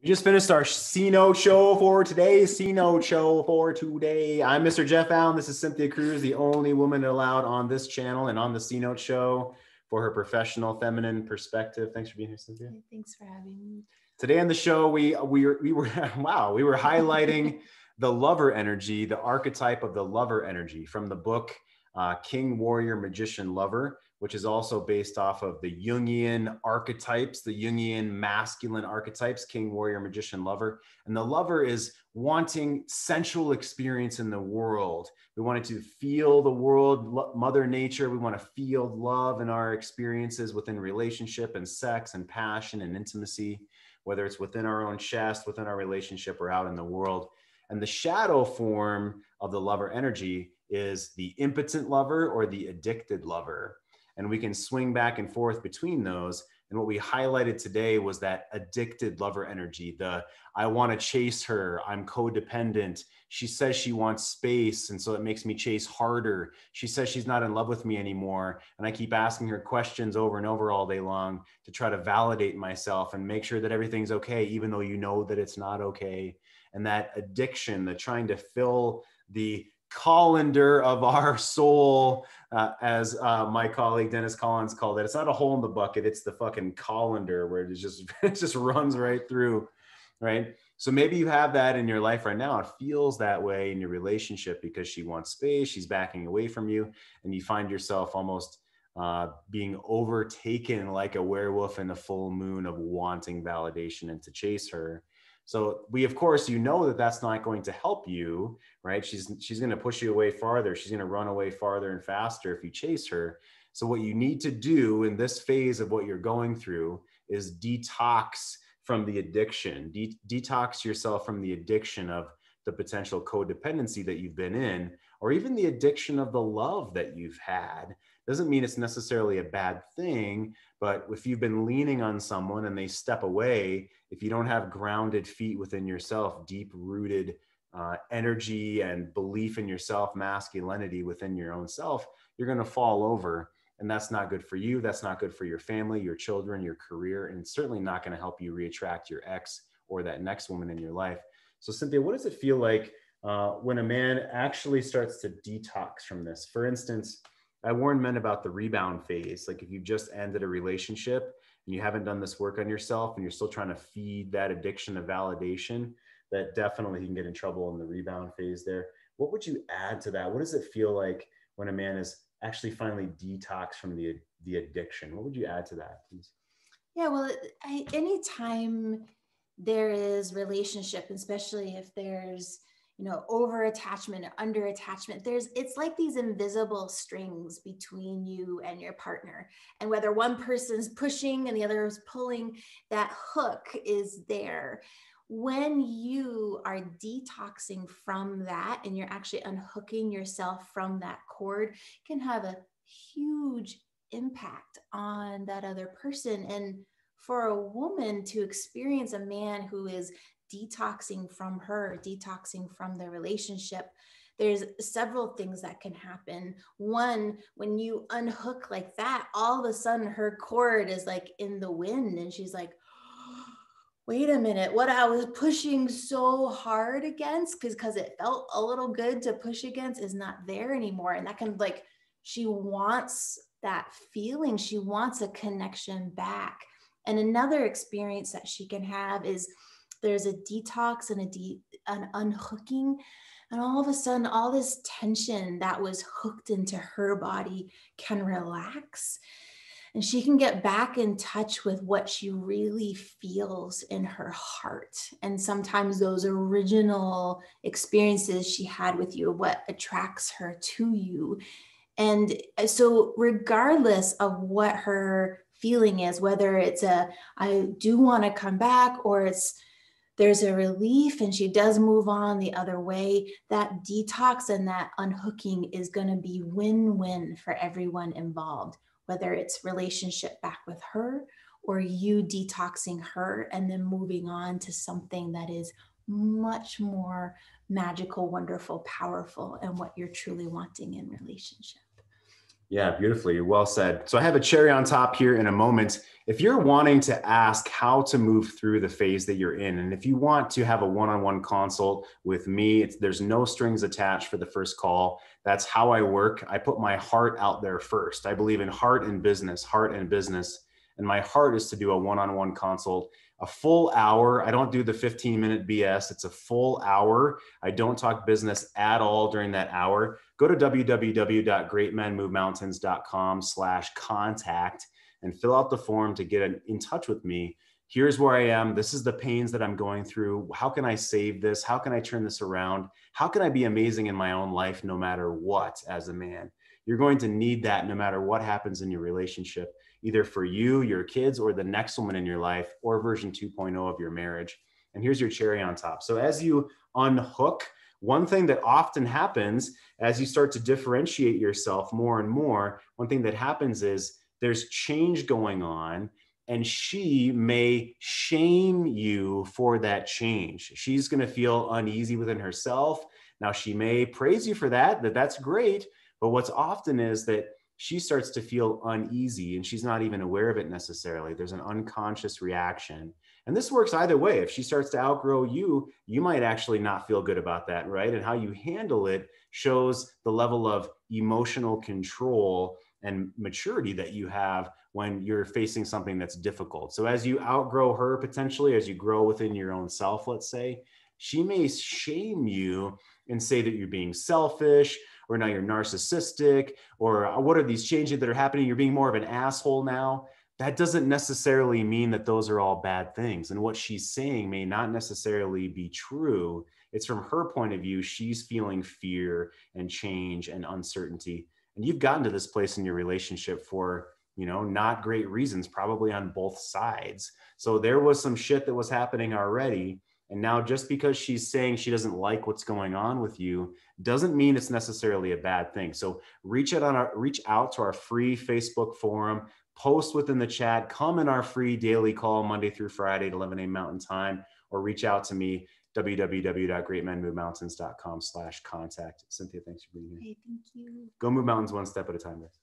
We just finished our C Note show for today. C Note show for today. I'm Mr. Jeff Allen. This is Cynthia Cruz, the only woman allowed on this channel and on the C Note show for her professional feminine perspective. Thanks for being here, Cynthia. Thanks for having me. Today on the show, we we were, we were wow, we were highlighting the lover energy, the archetype of the lover energy from the book uh, King Warrior Magician Lover which is also based off of the Jungian archetypes, the Jungian masculine archetypes, king, warrior, magician, lover. And the lover is wanting sensual experience in the world. We wanted to feel the world, mother nature. We want to feel love in our experiences within relationship and sex and passion and intimacy, whether it's within our own chest, within our relationship, or out in the world. And the shadow form of the lover energy is the impotent lover or the addicted lover and we can swing back and forth between those. And what we highlighted today was that addicted lover energy the I want to chase her, I'm codependent. She says she wants space, and so it makes me chase harder. She says she's not in love with me anymore. And I keep asking her questions over and over all day long to try to validate myself and make sure that everything's okay, even though you know that it's not okay. And that addiction, the trying to fill the colander of our soul, uh, as uh, my colleague Dennis Collins called it. It's not a hole in the bucket; it's the fucking colander where it just it just runs right through, right? So maybe you have that in your life right now. It feels that way in your relationship because she wants space, she's backing away from you, and you find yourself almost uh, being overtaken like a werewolf in the full moon of wanting validation and to chase her. So we, of course, you know that that's not going to help you, right? She's she's going to push you away farther. She's going to run away farther and faster if you chase her. So what you need to do in this phase of what you're going through is detox from the addiction. De- detox yourself from the addiction of the potential codependency that you've been in, or even the addiction of the love that you've had. Doesn't mean it's necessarily a bad thing, but if you've been leaning on someone and they step away, if you don't have grounded feet within yourself, deep rooted uh, energy and belief in yourself, masculinity within your own self, you're going to fall over. And that's not good for you. That's not good for your family, your children, your career, and certainly not going to help you reattract your ex or that next woman in your life. So, Cynthia, what does it feel like uh, when a man actually starts to detox from this? For instance, I warn men about the rebound phase. Like if you've just ended a relationship and you haven't done this work on yourself and you're still trying to feed that addiction of validation, that definitely you can get in trouble in the rebound phase there. What would you add to that? What does it feel like when a man is actually finally detox from the the addiction? What would you add to that, please? Yeah, well, I, anytime there is relationship, especially if there's you know over attachment or under attachment there's it's like these invisible strings between you and your partner and whether one person's pushing and the other is pulling that hook is there. When you are detoxing from that and you're actually unhooking yourself from that cord can have a huge impact on that other person. And for a woman to experience a man who is detoxing from her, detoxing from the relationship, there's several things that can happen. One, when you unhook like that, all of a sudden her cord is like in the wind and she's like, wait a minute, what I was pushing so hard against, because it felt a little good to push against is not there anymore. And that can like she wants that feeling. She wants a connection back. And another experience that she can have is there's a detox and a de- an unhooking and all of a sudden all this tension that was hooked into her body can relax and she can get back in touch with what she really feels in her heart. And sometimes those original experiences she had with you what attracts her to you. And uh, so regardless of what her feeling is whether it's a i do want to come back or it's there's a relief and she does move on the other way, that detox and that unhooking is going to be win win for everyone involved, whether it's relationship back with her or you detoxing her and then moving on to something that is much more magical, wonderful, powerful, and what you're truly wanting in relationship. Yeah, beautifully. Well said. So I have a cherry on top here in a moment. If you're wanting to ask how to move through the phase that you're in, and if you want to have a one on one consult with me, there's no strings attached for the first call. That's how I work. I put my heart out there first. I believe in heart and business, heart and business. And my heart is to do a one on one consult a full hour. I don't do the 15 minute BS. It's a full hour. I don't talk business at all during that hour. Go to www.greatmenmovemountains.com slash contact and fill out the form to get in touch with me. Here's where I am. This is the pains that I'm going through. How can I save this? How can I turn this around? How can I be amazing in my own life no matter what as a man? You're going to need that no matter what happens in your relationship either for you, your kids, or the next woman in your life, or version 2.0 of your marriage. And here's your cherry on top. So as you unhook, one thing that often happens as you start to differentiate yourself more and more, one thing that happens is there's change going on and she may shame you for that change. She's going to feel uneasy within herself. Now she may praise you for that, that that's great, but what's often is that she starts to feel uneasy and she's not even aware of it necessarily. There's an unconscious reaction. And this works either way. If she starts to outgrow you, you might actually not feel good about that, right? And how you handle it shows the level of emotional control and maturity that you have when you're facing something that's difficult. So as you outgrow her potentially, as you grow within your own self, let's say, she may shame you and say that you're being selfish or now you're narcissistic, or uh, what are these changes that are happening? You're being more of an asshole now. That doesn't necessarily mean that those are all bad things. And what she's saying may not necessarily be true. It's from her point of view, she's feeling fear and change and uncertainty. And you've gotten to this place in your relationship for you know not great reasons probably on both sides so there was some shit that was happening already and now, just because she's saying she doesn't like what's going on with you, doesn't mean it's necessarily a bad thing. So reach out on our reach out to our free Facebook forum, post within the chat, come in our free daily call Monday through Friday at 11 a.m. Mountain Time, or reach out to me www.greatmenmovemountains.com slash contact. Cynthia, thanks for being here. Hey, thank you. Go move mountains one step at a time, guys.